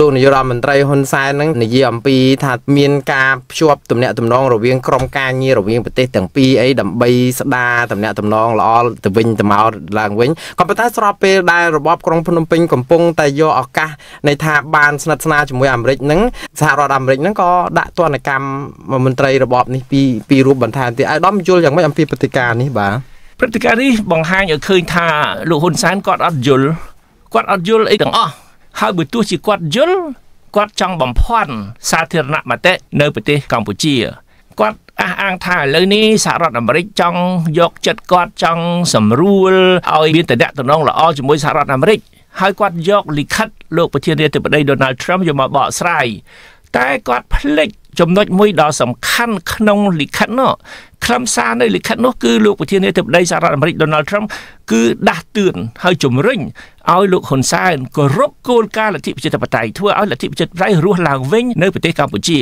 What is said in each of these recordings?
លោកនាយករដ្ឋមន្ត្រីហ៊ុនសែននឹងនិយាយអំពីថាមានការភ្ជាប់ទំនាក់ទំនងរវាងក្រុមការងាររវាងប្រទេសទាំងពីរអីដើម្បីស្ដារទំនាក់ទំនងល្អទៅវិញទៅមកឡើងវិញក៏ប៉ុន្តែស្របពេលដែលរបបក្រុងភ្នំពេញកំពុងតែយកឱកាសនៃថាបានស្និទ្ធស្នាលជាមួយអាមេរិកនឹងសហរដ្ឋអាមេរិកនឹងក៏ដាក់ទណ្ឌកម្មមន្ត្រីរបបនេះពីពីរូបបន្ថែមទៀតអាយដាមយល់យ៉ាងម៉េចអំពីព្រឹត្តិការណ៍នេះបាទព្រឹត្តិការណ៍នេះបង្ហាញឲ្យឃើញថាលោកហ៊ុនសែនគាត់អត់យល់គាត់អត់យល់អីទាំងអស់ ហើយបើទោះជាគាត់យល់គាត់ចង់បំភាន់សាធារណមតិនៅប្រទេសកម្ពុជាគាត់អះអាងថាឥឡូវនេះសហរដ្ឋអាមេរិកចង់យកចិត្តគាត់ចង់សម្រួលឲ្យមានតំណែងល្អជាមួយសហរដ្ឋអាមេរិកហើយគាត់យកលិខិតលោកប្រធានាធិបតី Donald Trump យកមកបកស្រាយតែគាត់ភ្លេចចំណុចមួយដ៏សំខាន់ក្នុងលិខិតនោះ ខ្លឹមសារនៅលិខិតនោះគឺលោកប្រធានាធិបតីសហរដ្ឋអាមេរិក Donald Trump គឺដាស់តឿនហើយជំរុញឲ្យលោកហ៊ុនសែនគោរពគោលការណ៍លទ្ធិប្រជាធិបតេយ្យធ្វើឲ្យលទ្ធិប្រជាធិបតេយ្យរស់ឡើងវិញនៅប្រទេសកម្ពុជា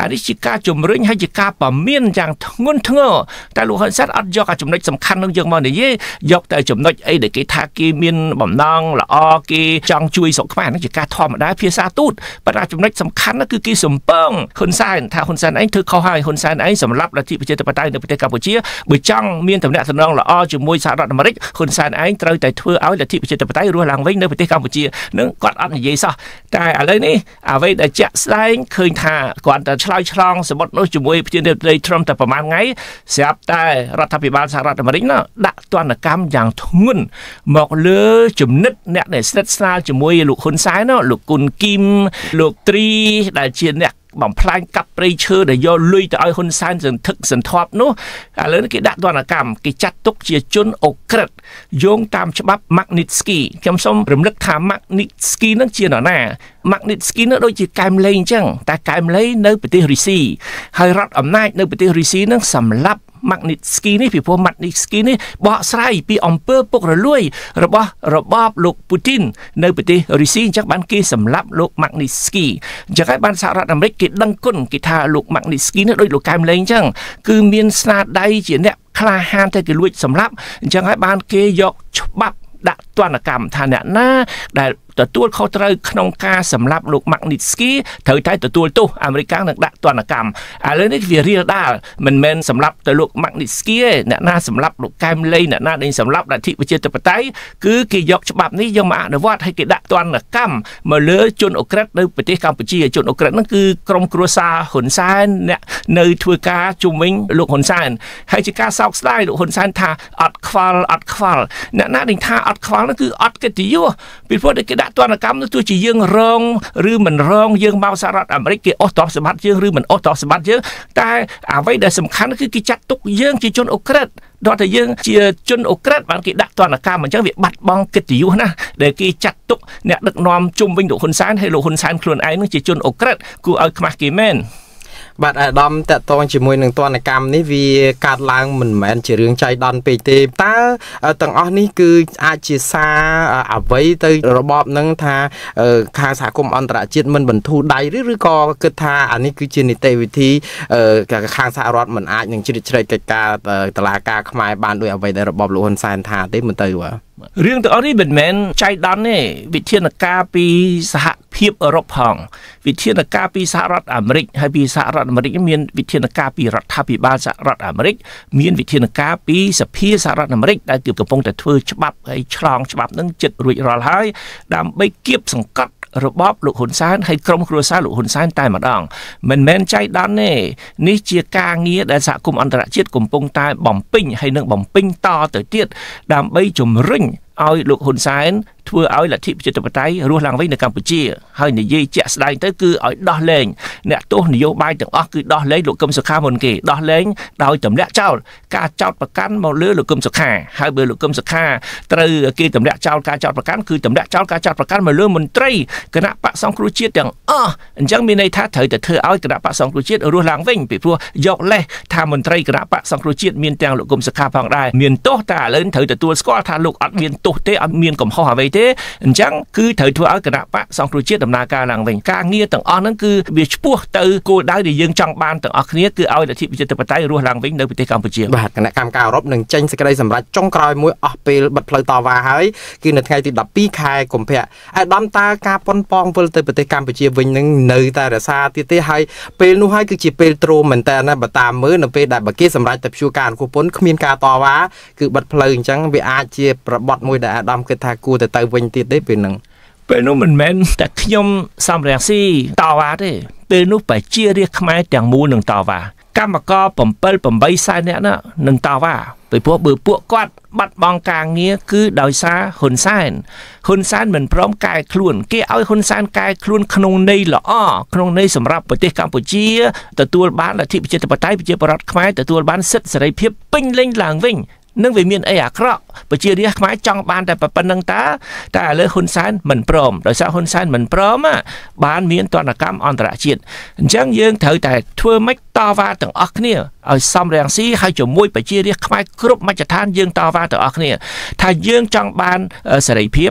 អានេះជាការជំរុញហើយជាការប្រមានយ៉ាងធ្ងន់ធ្ងរតែលោកហ៊ុនសែនអត់យកអាចំណុចសំខាន់នោះយកមកនិយាយយកតែចំណុចអីដែលគេថាគេមានបំណងល្អគេចង់ជួយស្រុកខ្មែរនោះជាការធម្មតាភាសាទូតប៉ុន្តែចំណុចសំខាន់នោះគឺគេសំពងហ៊ុនសែនថាហ៊ុនសែនឯងធ្វើខុសហើយហ៊ុនសែនឯងសម្រាប់លទ្ធិប្រជាធិបតេយ្យនៅប្រទេសកម្ពុជាបើចង់មានតំណែងតំណងល្អជាមួយសហរដ្ឋអាមេរិកហ៊ុនសែនឯងត្រូវតែធ្វើឲ្យលទ្ធិប្រជាធិបតេយ្យរស់ឡើងវិញនៅប្រទេសកម្ពុជានឹងគាត់អត់និយាយសោះតែឥឡូវនេះអ្វីដែលជាក់ស្ដែងឃើញថាគាត់តែឆ្លើយឆ្លងសមុទ្រនោះជាមួយប្រធានាធិបតី Trump តែប្រហែលថ្ងៃស្រាប់តែរដ្ឋាភិបាលសហរដ្ឋអាមេរិកណាដាក់ទណ្ឌកម្មយ៉ាងធ្ងន់មកលើចំណិតអ្នកដែលស្និទ្ធស្នាលជាមួយលោកហ៊ុនសែនលោកគុណគីមលោកត្រីដែលជាអ្នក បំផ្លាញកាប់ព្រៃឈើដែលយកលុយទៅឲ្យហ៊ុនសែនសន្ធឹកសន្ធាប់នោះឥឡូវនេះគេដាក់ទណ្ឌកម្មគេចាត់ទុកជាជនអូក្រិតយោងតាមច្បាប់ Magnitsky ខ្ញុំសូមរំលឹកថា Magnitsky នឹងជានរណា Magnitsky នោះដូចជាកែមលេងអញ្ចឹងតែកែមលេងនៅប្រទេសរុស្ស៊ីហើយរដ្ឋអំណាចនៅប្រទេសរុស្ស៊ីនឹងសម្លាប់ Magnitsky នេះពីព្រោះ Magnitsky នេះបកស្រាយពីអំពើពុករលួយ របស់របបលោកពូទីននៅប្រទេសរុស្ស៊ីអញ្ចឹងបានគេសម្លាប់លោក Magnitsky អញ្ចឹងហើយបានសហរដ្ឋអាមេរិកគេដឹងគុណគេថាលោក Magnitsky នេះដូចលោកកែមលេងអញ្ចឹងគឺមានស្នាដៃជាអ្នកក្លាហានតែគេលួចសម្លាប់អញ្ចឹងហើយបានគេយកច្បាប់ដាក់ទណ្ឌកម្មថាអ្នកណាដែល ទទួលខុសត្រូវក្នុងការសម្លាប់លោក Magnitsky ត្រូវតែទទួលទោសអាមេរិកនឹងដាក់ទណ្ឌកម្មឥឡូវនេះវារៀលដាលមិនមែនសម្លាប់ទៅលោក Magnitsky ទេអ្នកណាសម្លាប់លោកកែមលីអ្នកណាដែលសម្លាប់លទ្ធិប្រជាធិបតេយ្យគឺគេយកច្បាប់នេះយកមកអនុវត្តឲ្យគេដាក់ទណ្ឌកម្មមកលើជនអូក្រិតនៅប្រទេសកម្ពុជាជនអូក្រិតហ្នឹងគឺក្រុមគ្រួសារហ៊ុនសែនអ្នកនៅធ្វើការជំវិញលោកហ៊ុនសែនហើយជាការសោកស្ដាយលោកហ៊ុនសែនថាអត់ខ្វល់អត់ខ្វល់អ្នកណាដែលថាអត់ខ្វល់នោះគឺអត់កិត្តិយសពីព្រោះគេដាក់ដាក់ទណ្ឌកម្មនោះទោះជាយើងរងឬមិនរងយើងមកសហរដ្ឋអាមេរិកគេអស់ទ្រព្យសម្បត្តិយើងឬមិនអស់ទ្រព្យសម្បត្តិយើងតែអ្វីដែលសំខាន់គឺគេចាត់ទុកយើងជាជនអូក្រិតដល់តែយើងជាជនអូក្រិតបានគេដាក់ទណ្ឌកម្មអញ្ចឹងវាបាត់បង់កិត្តិយសណាដែលគេចាត់ទុកអ្នកដឹកនាំជុំវិញលោកហ៊ុនសែនហើយលោកហ៊ុនសែនខ្លួនឯងនឹងជាជនអូក្រិតគួរឲ្យខ្មាស់គេមែន បាទអាដាមតកតងជាមួយនឹងទណ្ឌកម្មនេះវាកាត់ឡើងមិនមែនជារឿងចៃដន្យពេកទេតើទាំងអស់នេះគឺអាចជាសារអ្វីទៅរបបនឹងថាខាងសហគមន៍អន្តរជាតិមិនបន្ធូរដៃឬឬក៏គិតថាអានេះគឺជានីតិវិធីខាងសហរដ្ឋមិនអាចនឹងជ្រៀតជ្រែកកិច្ចការតឡាការខ្មែរបានដោយអ្វីដែលរបបលោកហ៊ុនសែនថាទេមិនទៅបាទរឿងទាំងអស់នេះមិនមែនចៃដន្យទេវិធានការពីសហ ភាពអឺរ៉ុបផង វិធានការពីសហរដ្ឋអាមេរិកហើយពីសហរដ្ឋអាមេរិកមានវិធានការពីរដ្ឋាភិបាលសហរដ្ឋអាមេរិកមានវិធានការពីសភាសហរដ្ឋអាមេរិកដែលគឺកំពុងតែធ្វើច្បាប់ហើយឆ្លងច្បាប់នឹងចិត្តរួចរាល់ហើយដើម្បីគៀបសង្កត់របបលោកហ៊ុនសែនហើយក្រុមគ្រួសារលោកហ៊ុនសែនតែម្ដងមិនមែនចៃដន្យទេនេះជាការងារដែលសហគមន៍អន្តរជាតិកំពុងតែបំពេញហើយនឹងបំពេញតទៅទៀតដើម្បីជំរុញឲ្យលោកហ៊ុនសែន ធ្វើឲ្យលទ្ធិប្រជាធិបតេយ្យរស់ឡើងវិញនៅកម្ពុជាហើយនិយាយជាក់ស្ដែងទៅគឺឲ្យដោះលែងអ្នកទោសនយោបាយទាំងអស់គឺដោះលែងលោកកឹមសុខាមុនគេដោះលែងដោយទម្លាក់ចោលការចោតប្រកាន់មកលើលោកកឹមសុខាហើយបើលោកកឹមសុខាត្រូវគេទម្លាក់ចោលការចោតប្រកាន់គឺទម្លាក់ចោលការចោតប្រកាន់មកលើមន្ត្រីគណៈបកសង្គ្រោះជាតិទាំងអស់អញ្ចឹងមានន័យថាត្រូវតែធ្វើឲ្យគណៈបកសង្គ្រោះជាតិរស់ឡើងវិញពីព្រោះយកលេសថាមន្ត្រីគណៈបកសង្គ្រោះជាតិមានទាំងលោកកឹមសុខាផងដែរមានទោសតែឥឡូវត្រូវទទួលស្គាល់ថាលោកអត់មានទោសទេអត់មានកំហុសអ្វីទេអញ្ចឹងគឺត្រូវធ្វើឲ្យគណៈបកសង្គ្រោះជាតិដំណើរការឡើងវិញការងារទាំងអស់ហ្នឹងគឺវាឆ្ពោះទៅគោលដៅដែលយើងចង់បានទាំងអស់គ្នាគឺឲ្យលទ្ធិប្រជាធិបតេយ្យរស់ឡើងវិញនៅប្រទេសកម្ពុជាបាទគណៈកម្មការអឺរ៉ុបនឹងចេញសេចក្តីសម្រេចចុងក្រោយមួយអស់ពេលបិទផ្លូវតវ៉ាហើយគឺនៅថ្ងៃទី12ខែកុម្ភៈអាដាមតើការប៉ុនប៉ងវិលទៅប្រទេសកម្ពុជាវិញនឹងនៅតែរក្សាទៀតទេហើយពេលនោះហើយគឺជាពេលទ្រោមមែនតើណាបើតាមមើលនៅពេលដែលបើគេសម្រេចតែព្យួរការអង្គពន្ធគ្មានការតវ៉ាគឺបិទផ្លូវអញ្ចឹងវាអាចជាប្របត្តិមួយដែលអាដាមគិតថាគួរតែទៅវិញទៀតទេពេលហ្នឹងពេលនោះមិនមែនតែខ្ញុំសំរងស៊ីតវ៉ាទេពេលនោះប្រជារាស្ត្រខ្មែរទាំងមូលនឹងតវ៉ាកម្មករ7 8សែននាក់ណានឹងតវ៉ាពីព្រោះបើពួកគាត់បាត់បង់ការងារគឺដោយសារហ៊ុនសែនហ៊ុនសែនមិនព្រមកែខ្លួន គេឲ្យហ៊ុនសែនកែខ្លួនក្នុងន័យល្អក្នុងន័យសម្រាប់ប្រទេសកម្ពុជាទទួលបានលទ្ធិប្រជាធិបតេយ្យប្រជាប្រដ្ឋខ្មែរទទួលបានសិទ្ធិសេរីភាពពេញលេញឡើងវិញ នឹងវាមានអីអាក្រក់ប្រជារាស្ត្រខ្មែរចង់បានតែប៉ុណ្្នឹងតាតែឥឡូវហ៊ុនសែនមិនព្រមដោយសារហ៊ុនសែនមិនព្រមបានមានទណ្ឌកម្មអន្តរជាតិអញ្ចឹងយើងត្រូវតែធ្វើម៉េចតវ៉ាទាំងអស់គ្នាឲ្យសំរាំងស៊ីហើយជាមួយប្រជារាស្ត្រខ្មែរគ្រប់មជ្ឈដ្ឋានយើងតវ៉ាទាំងអស់គ្នាថាយើងចង់បានសេរីភាព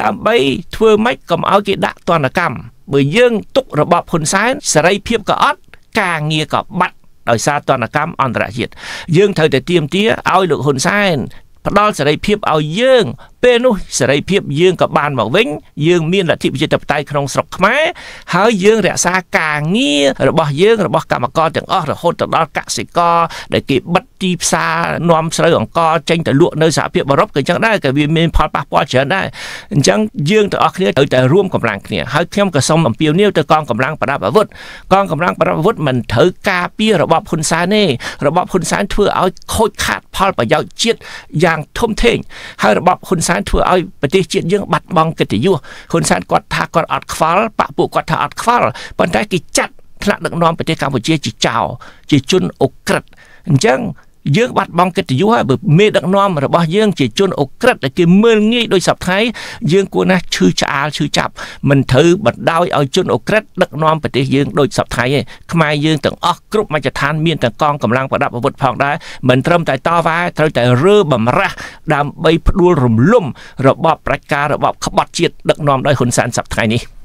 ដើម្បីធ្វើម៉េចកុំឲ្យគេដាក់ទណ្ឌកម្មបើយើងទុករបបហ៊ុនសែនសេរីភាពក៏អត់ការងារក៏បាត់ ដោយសារតនកម្មអន្តរជាតិយើងត្រូវតែទៀមទាឲ្យលោកហ៊ុនសែនផ្ដល់សេរីភាពឲ្យយើង ពេលនោះសេរីភាពយើងក៏បានមកវិញយើងមានលទ្ធិប្រជាធិបតេយ្យក្នុងស្រុកខ្មែរហើយយើងរក្សាការងាររបស់យើងរបស់កម្មករទាំងអស់រហូតទៅដល់កសិករដែលគេបិទ ទីផ្សារនាំស្រូវអង្ករចេញទៅលក់នៅសហភាពអឺរ៉ុបក៏អញ្ចឹងដែរក៏វាមានផលប៉ះពាល់ច្រើនដែរអញ្ចឹងយើងទាំងអស់គ្នាត្រូវតែរួមកម្លាំងគ្នាហើយខ្ញុំក៏សូមអំពាវនាវទៅកងកម្លាំងប្រដាប់អាវុធកងកម្លាំងប្រដាប់អាវុធមិនត្រូវការពាររបបហ៊ុនសែនទេរបបហ៊ុនសែនធ្វើឲ្យខូចខាតផលប្រយោជន៍ជាតិយ៉ាងធំធេងហើយរបបហ៊ុនសែនធ្វើឲ្យប្រទេសជាតិយើងបាត់បង់កិត្តិយសហ៊ុនសែនគាត់ថាគាត់អត់ខ្វល់បពពួកគាត់ថាអត់ខ្វល់ប៉ុន្តែគេចាត់ថ្នាក់ដឹកនាំប្រទេសកម្ពុជាជាចៅជាជនអូក្រិតអញ្ចឹង យើងបាត់បង់កិត្តិយសហើយបើមេដឹកនាំរបស់យើងជាជនអូក្រិតដែលគេមើលងាយដោយសពថ្ងៃយើងគួរណាស់ឈឺឆ្អាលឈឺចាប់មិនត្រូវបណ្ដោយឲ្យជនអូក្រិតដឹកនាំប្រទេសយើងដោយសពថ្ងៃទេខ្មែរយើងទាំងអស់គ្រប់មជ្ឈដ្ឋានមានទាំងកងកម្លាំងប្រដាប់អាវុធផងដែរមិនត្រឹមតែតវ៉ាត្រូវតែរើបំរាស់ដើម្បីផ្ដួលរំលំរបបប្រជាការរបបក្បត់ជាតិដឹកនាំដោយហ៊ុនសែនសពថ្ងៃនេះ